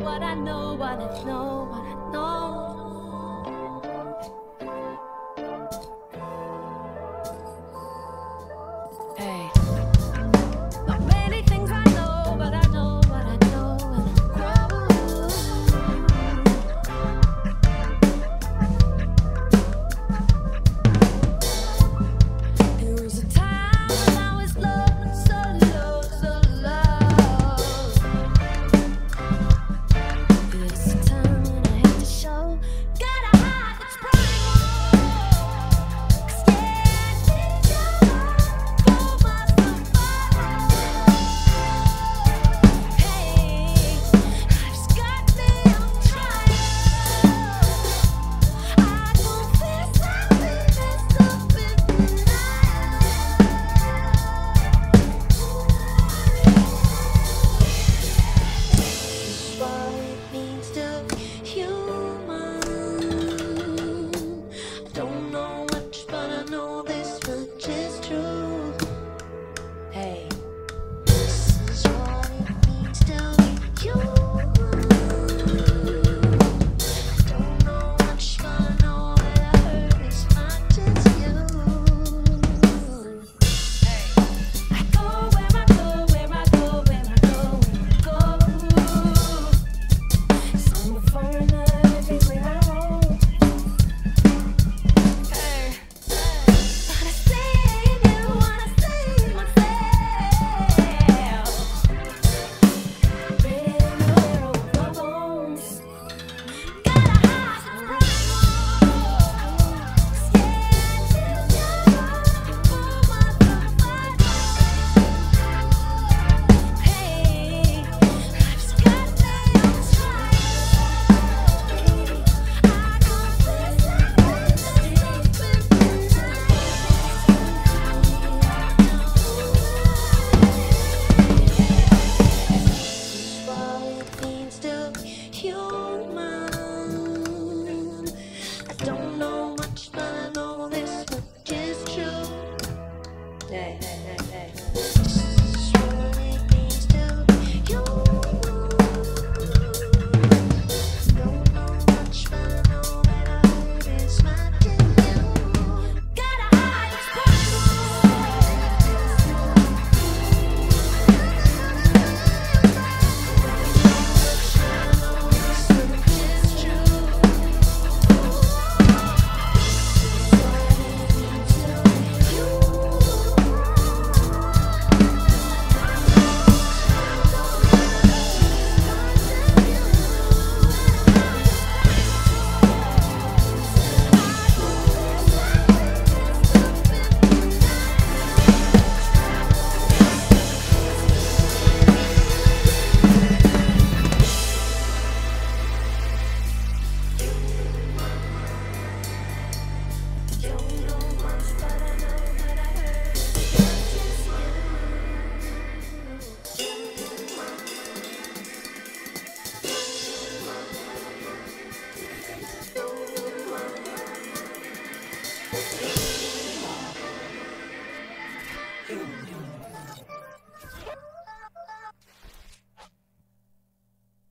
what I know, what I know, what I know. Hey. Doom, doom.